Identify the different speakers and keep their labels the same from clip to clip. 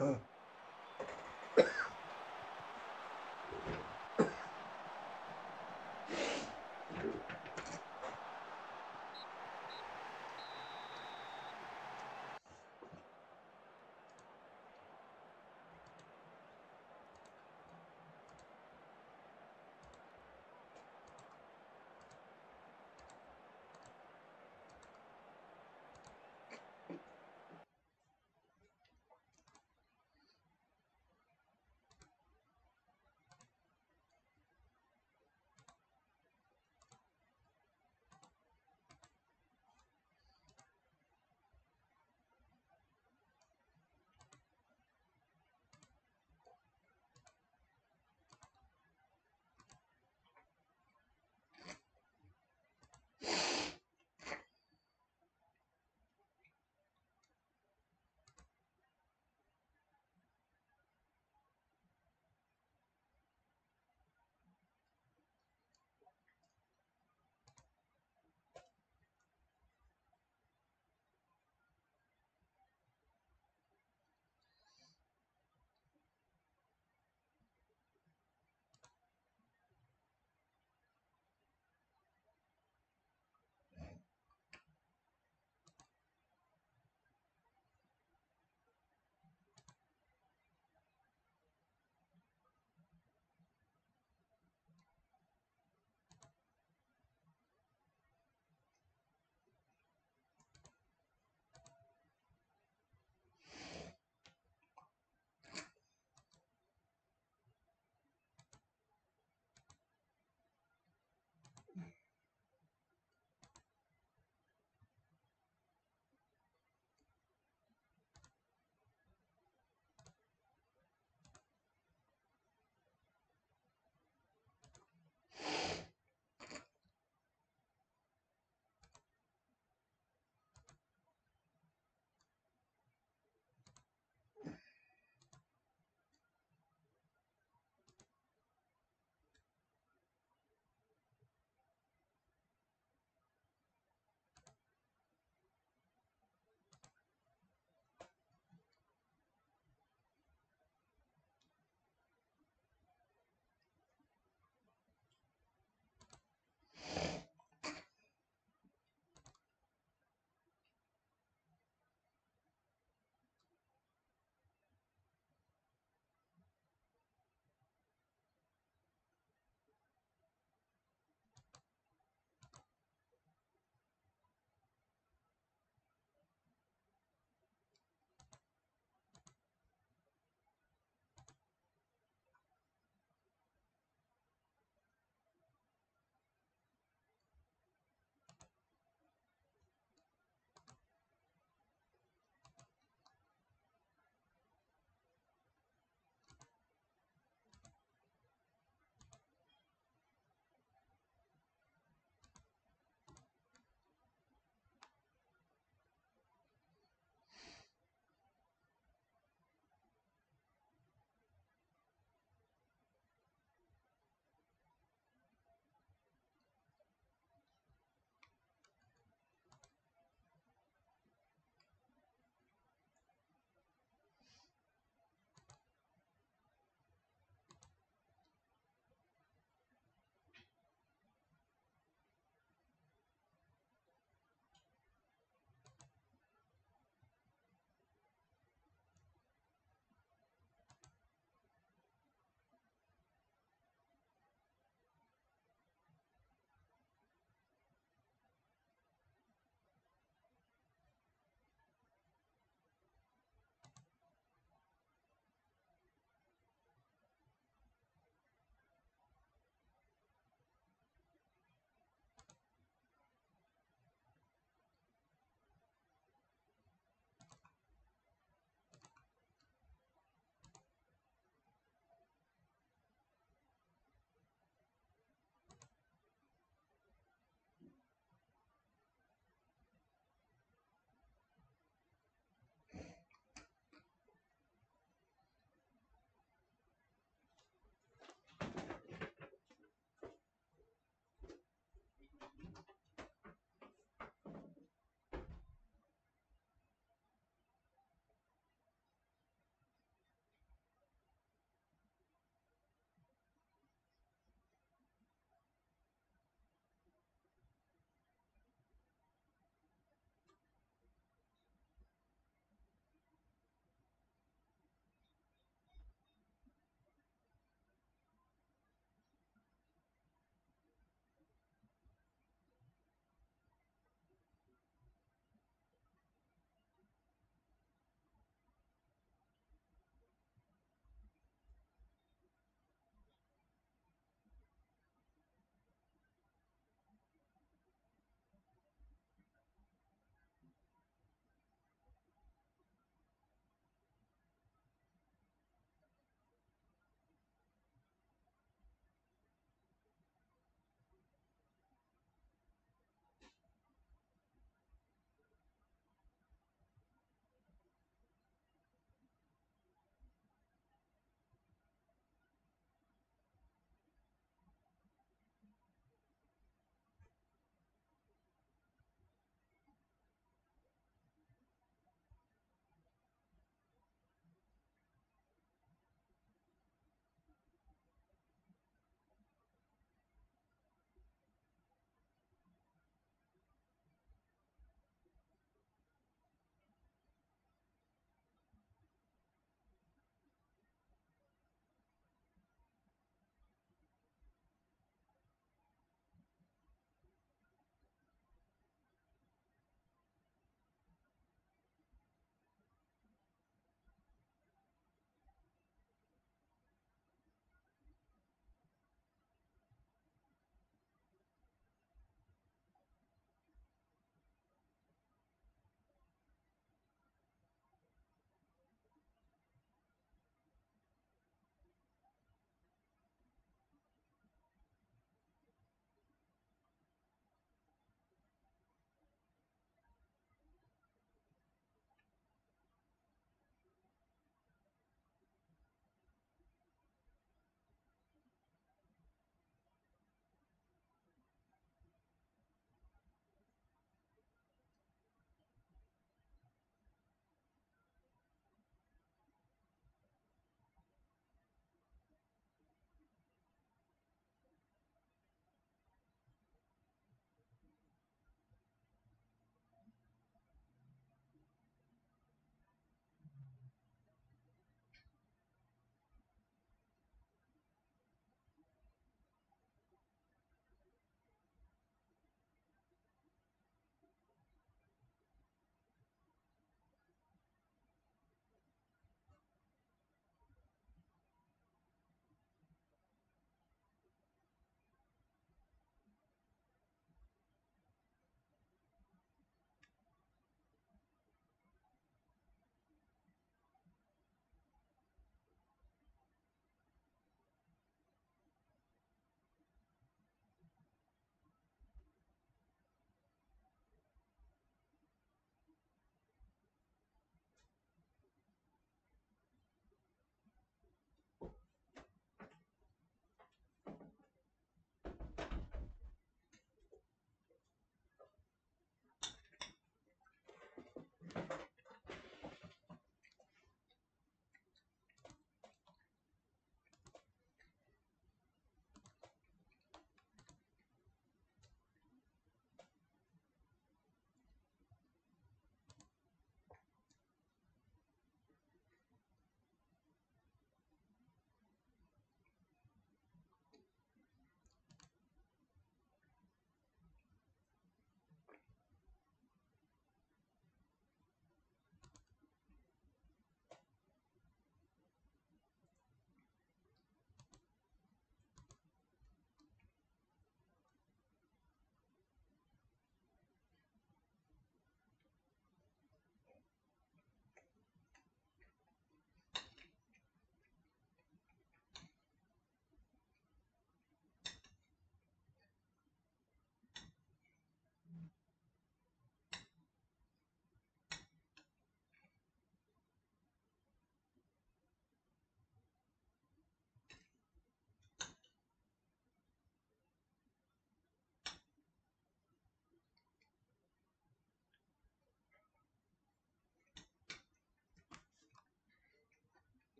Speaker 1: Huh.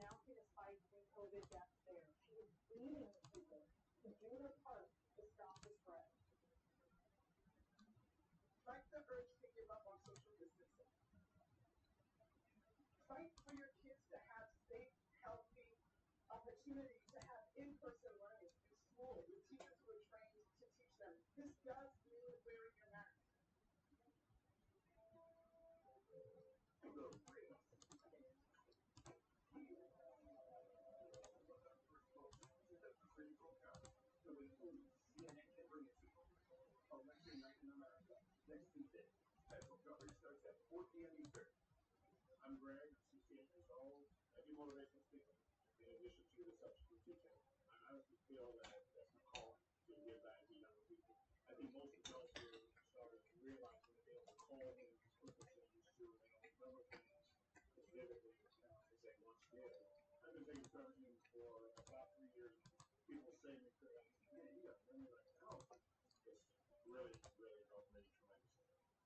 Speaker 1: Announcing a spike in COVID deaths there. She to do their part to stop the spread.
Speaker 2: Fight the urge to give up on social distancing. Fight for your kids to have safe, healthy opportunity to have in-person learning in school with teachers who are trained to teach them. This does mean wearing your mask.
Speaker 3: CNN can bring it to you. Election night in America, next Tuesday. Special coverage starts at 4 p.m. Eastern. I'm Greg, I'm 68 years motivational speaking in addition to the substitute teaching. I honestly feel that that's my calling to give back to younger people. I think most adults here started realizing that they recall things quickly as they to. Remember things as vividly as they once did. I've been taking Prevagen for about three years. People say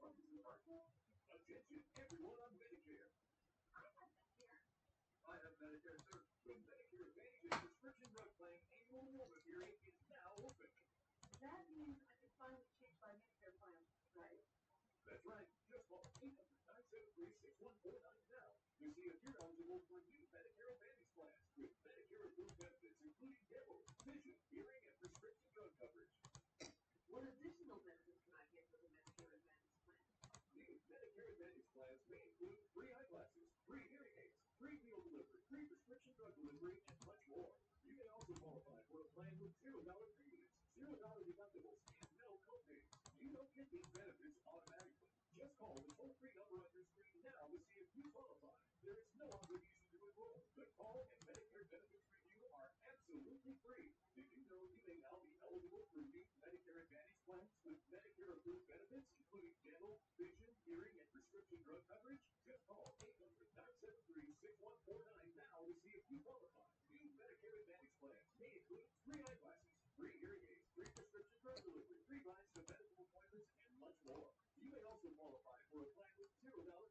Speaker 3: Attention, everyone on Medicare.
Speaker 4: I have Medicare.
Speaker 3: I have Medicare. The Medicare Advantage prescription drug plan is now open.
Speaker 1: That means I can finally change my Medicare plan, right?
Speaker 3: That's right. Just call 800-973-6149 now see if you're eligible for new Medicare Advantage plans with Medicare approved benefits including dental, vision, hearing, and prescription drug coverage.
Speaker 1: What additional benefits can I get with a Medicare Advantage plan?
Speaker 3: New Medicare Plans may include free eyeglasses, free hearing aids, free meal delivery, free prescription drug delivery, and much more. You may also qualify for a plan with zero dollar premiums, zero dollar deductibles, and no copay. You don't get these benefits automatically. Just call the toll-free number on your screen now to see if you qualify. There is no obligation to enroll. The call and Medicare benefits review are absolutely free. Did you know you may now be eligible for new Medicare Advantage plans with Medicare approved benefits, including dental, vision, hearing, and prescription drug coverage? Just call 800-973-6149 now to see if you qualify. New Medicare Advantage plans may include free eyeglasses, free hearing aids, free prescription drug delivery, free rides to medical appointments, and much more. You. may also qualify for a plan with zero dollar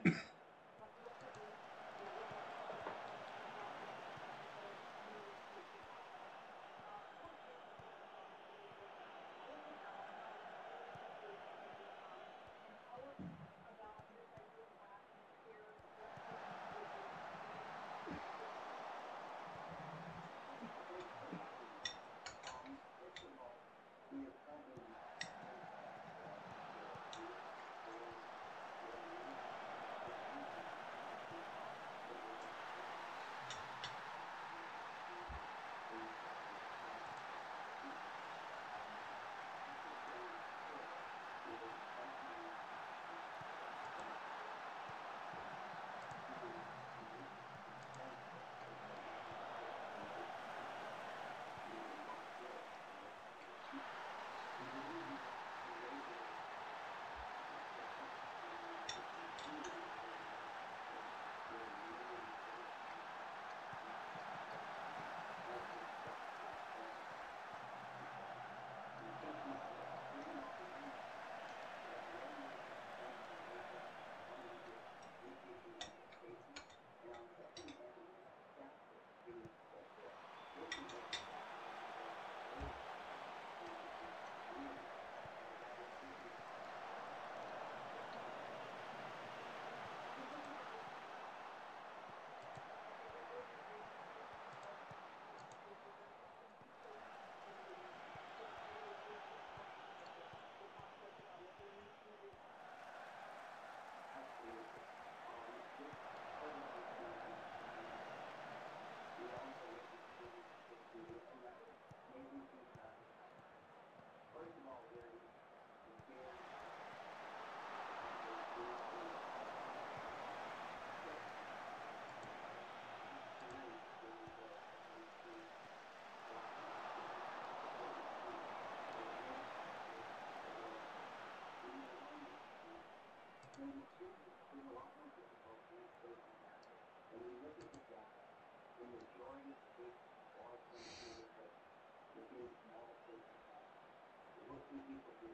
Speaker 5: So what can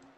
Speaker 5: people